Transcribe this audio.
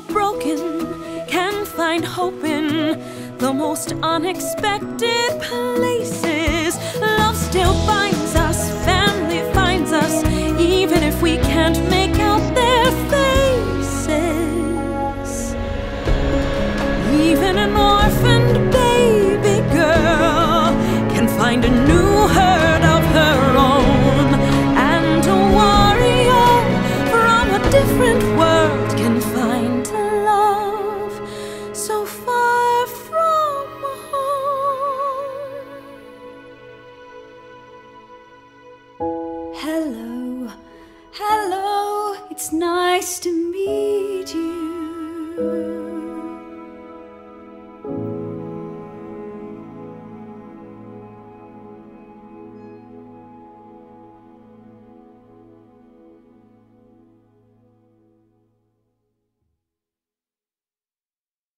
broken can find hope in the most unexpected places. Love still binds us, family finds us, even if we can't make out their faces. Even an orphaned baby girl can find a new Hello, hello, it's nice to meet